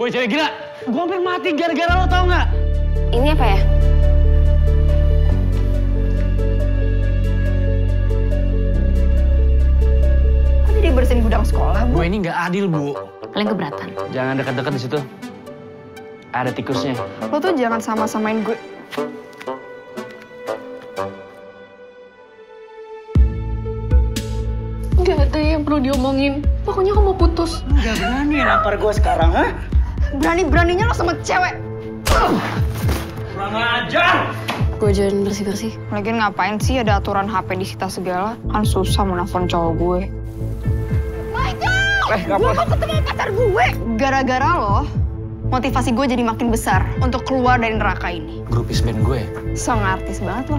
Woi cewek gila, gue sampai mati gara-gara lo tau nggak? Ini apa ya? Kok jadi bersihin gudang sekolah, Bu? Gue ini nggak adil bu. Paling keberatan. Jangan dekat-dekat di situ. Ada tikusnya. Lo tuh jangan sama-samain gue. Gak ada yang perlu diomongin. Pokoknya aku mau putus. Gak berani nampar gue sekarang, ha? Berani-beraninya lo sama cewek. Kurang ajar! Gue jalan bersih-bersih. Lagian ngapain sih ada aturan HP disita segala? Kan susah mau nelfon cowok gue. Michael! Eh, gue mau ketemu pacar gue. Gara-gara lo, motivasi gue jadi makin besar untuk keluar dari neraka ini. Grupis band gue. Song artis banget lo.